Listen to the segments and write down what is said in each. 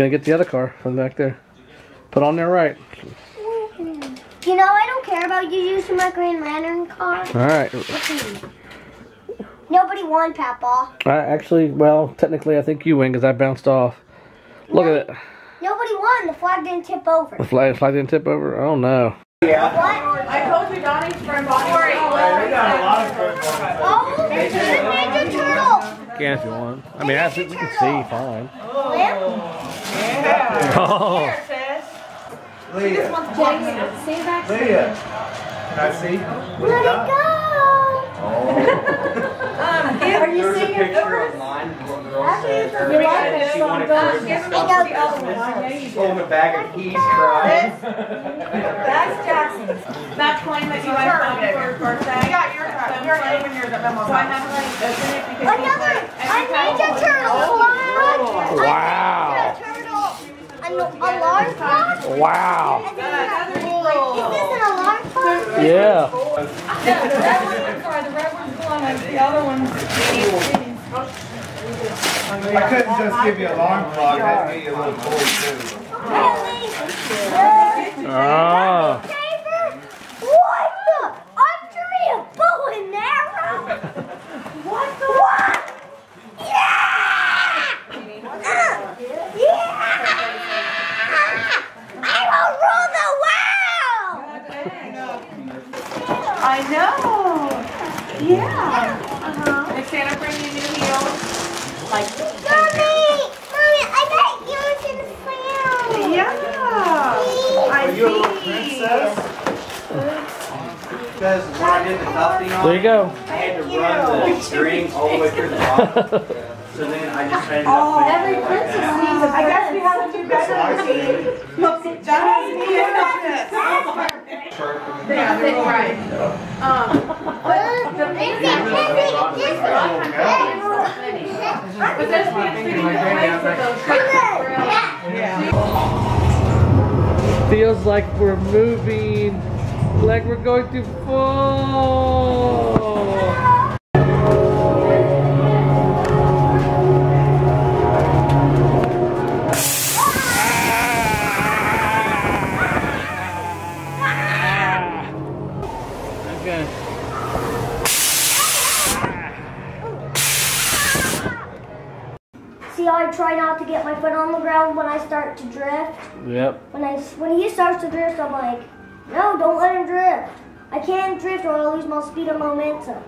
gonna get the other car from back there. Put on there right. You know, I don't care about you using my Green Lantern car. All right. Nobody won, Papa. I actually, well, technically, I think you win because I bounced off. Look at it. Nobody won. The flag didn't tip over. The flag, flag didn't tip over. Oh no. What? I told you Donnie's friend bought Hey, we got a lot of football. Oh, there's a Ninja Turtle. Can if you want. I mean, I think we can see fine. Yeah. Oh. Here, sis. Leah, See that? Leah, can I see? Let it go. Oh. Um, are you There's a seeing it picture over? online of a girl said her You like said it? she wanted Don't Christmas give me stuff. the other one. I know. Holding a bag of peas crying. That's Jackson's. That plane that you guys bought for his birthday. You got your card. You're saving yours at Memo So I have to like open it because he's Another, like a every time. Ninja Turtle flag. Wow. A Turtle. An alarm clock. Wow. And then you have- Is this an alarm clock? Yeah. Yeah, the red one's sorry, the red one's blowing, and the other one's. I couldn't just give you a alarm clock, I'd give you a little cold too. Really? Oh. Paper? What the? I'm doing a bow and arrow? What the? What? Yeah! Uh, yeah! I will rule the world! I know. Yeah. Uh-huh. Did Santa bring you new heels? Like. Mommy! Mommy, I got yours in the family. Yeah. I Are you a little see. princess? Because when I did the tufting on There you go. I had to run the string all the way through the bottom. So then I just ended up. Oh, putting every princess that. needs a I guess we have to do better than That has me Yeah, that's right. Um, but the thing but those pants fitting the of those shirts. Feels like we're moving, like we're going to fall. See how I try not to get my foot on the ground when I start to drift? Yep. When I when he starts to drift, I'm like, no, don't let him drift. I can't drift or I'll lose my speed and momentum.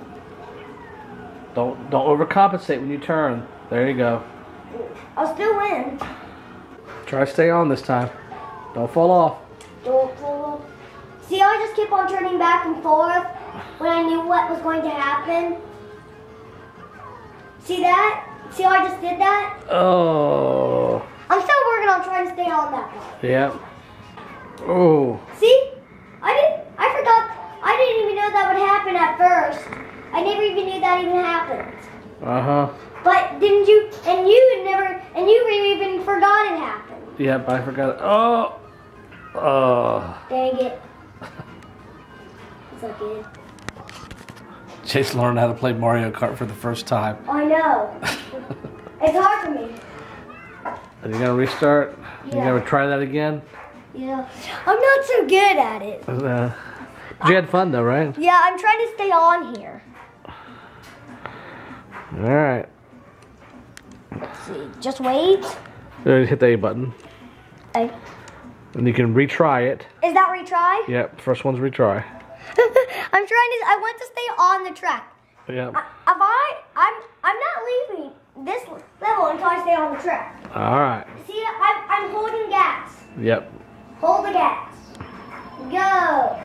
Don't don't overcompensate when you turn. There you go. I'll still win. Try to stay on this time. Don't fall off. Don't fall. See how I just keep on turning back and forth when I knew what was going to happen? See that? See how I just did that? Oh. I'm still working on trying to stay on that part. Yep. Oh. See? I didn't I forgot I didn't even know that would happen at first. I never even knew that even happened. Uh huh. But didn't you and you never and you even forgot it happened. Yep. I forgot. Oh. Oh. Dang it. It's okay. Chase learned how to play Mario Kart for the first time. I know. it's hard for me. Are you gonna restart? You Yeah. gonna try that again? Yeah. I'm not so good at it. Uh, you had fun though, right? Yeah, I'm trying to stay on here. All right. See, just wait. Uh, Hit the A button, I, and you can retry it. is that retry? Yep. First one's retry. I'm trying to. I want to stay on the track. Yep. I, if I, I'm, I'm not leaving this level until I stay on the track. All right. See, I'm, I'm holding gas. Yep. Hold the gas. Go.